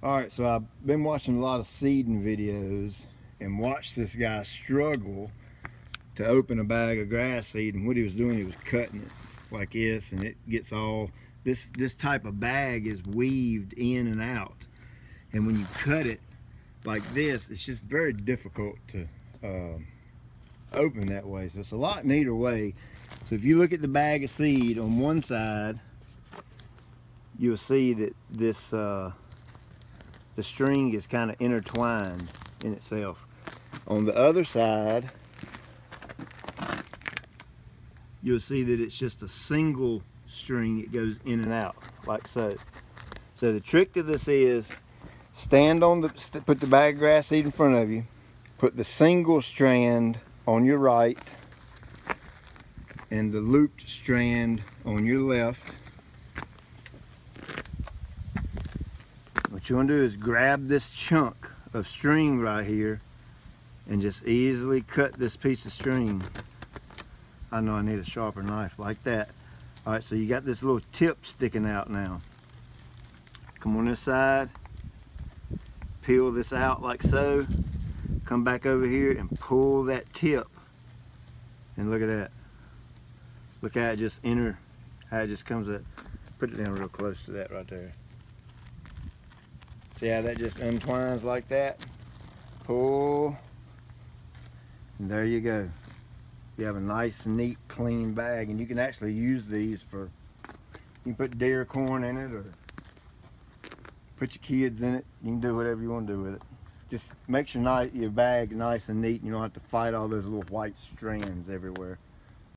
All right, so I've been watching a lot of seeding videos and watched this guy struggle to open a bag of grass seed and what he was doing, he was cutting it like this and it gets all, this, this type of bag is weaved in and out. And when you cut it like this, it's just very difficult to um, open that way. So it's a lot neater way. So if you look at the bag of seed on one side, you'll see that this uh, the string is kind of intertwined in itself. On the other side, you'll see that it's just a single string. It goes in and out like so. So the trick to this is stand on the, put the bag of grass seed in front of you, put the single strand on your right and the looped strand on your left What you want to do is grab this chunk of string right here and just easily cut this piece of string. I know I need a sharper knife like that. All right, so you got this little tip sticking out now. Come on this side, peel this out like so, come back over here and pull that tip. And look at that. Look how it just enter, how it just comes up. Put it down real close to that right there. See how that just untwines like that? Pull. And there you go. You have a nice, neat, clean bag. And you can actually use these for, you can put deer corn in it or put your kids in it. You can do whatever you want to do with it. Just makes your, your bag nice and neat and you don't have to fight all those little white strands everywhere.